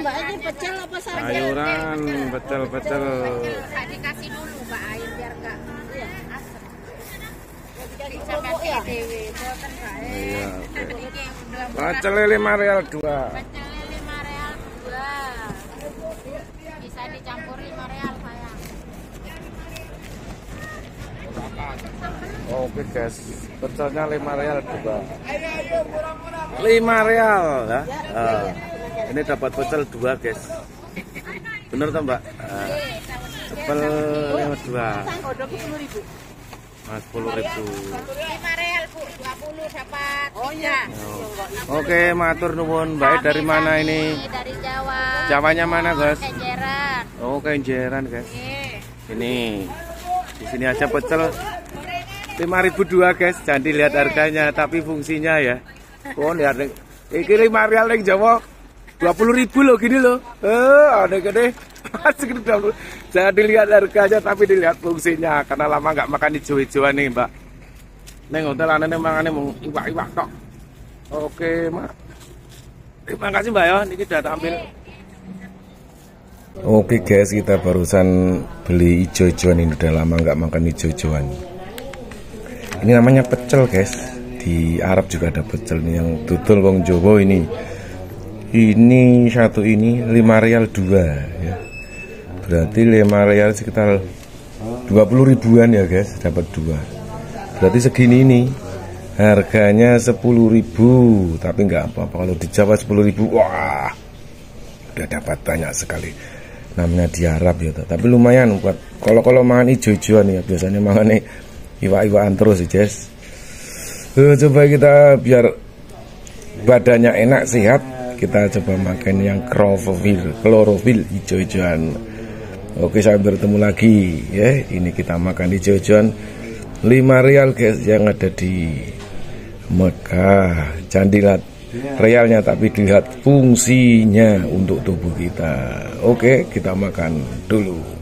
Mbak ini pecel apa sayur? sayuran pecel pecel Kak dikasih dulu Mbak air biar gak Iya. kerupuk ya? iya. Pecel lima real dua. Pecelnya lima real dua. Bisa dicampur lima real sayang. oke guys. Pecelnya lima real dua lima real ya. Ah, ini dapat pecel dua guys. Bener toh mbak? Lima dua. Ribu. mas sepuluh ribu. Puluh dapat. Oh iya. oke matur nuwun. Mbak dari mana ini? Dari Jawa. Jawanya mana guys Kenjeran. oh kenjeran guys. Nih. ini. Di sini aja pecel 5002 guys. Jangan dilihat harganya tapi fungsinya ya. Oh lihat ini 5 real ning Jawa 20 ribu loh gini loh eh ada gede masih gede 20. jangan dilihat harganya tapi dilihat fungsinya karena lama nggak makan hijau-hijauan nih mbak neng hotel aneh mangannya mau iwak-iwak tok oke mak terima kasih mbak ya ini udah tampil Oke guys, kita barusan beli hijau-hijauan ini udah lama nggak makan hijau-hijauan. Ini namanya pecel guys. Di Arab juga ada pecel nih yang tutul wong Jowo ini. Ini satu ini 5 real dua ya. Berarti 5 real sekitar 20 ribuan ya guys, dapat dua. Berarti segini nih. Harganya 10.000 tapi nggak apa-apa kalau di Jawa 10.000 wah udah dapat banyak sekali namanya di Arab ya tapi lumayan buat kalau kalau makan hijau-hijauan ya biasanya makan iwa-iwaan terus ya Jess Eh, coba kita biar badannya enak sehat kita coba makan yang klorofil klorofil hijau-hijauan. Oke sampai bertemu lagi ya. Ini kita makan hijau-hijauan. 5 real guys yang ada di Mekah. Jangan dilihat realnya tapi dilihat fungsinya untuk tubuh kita. Oke kita makan dulu